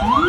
Ooh.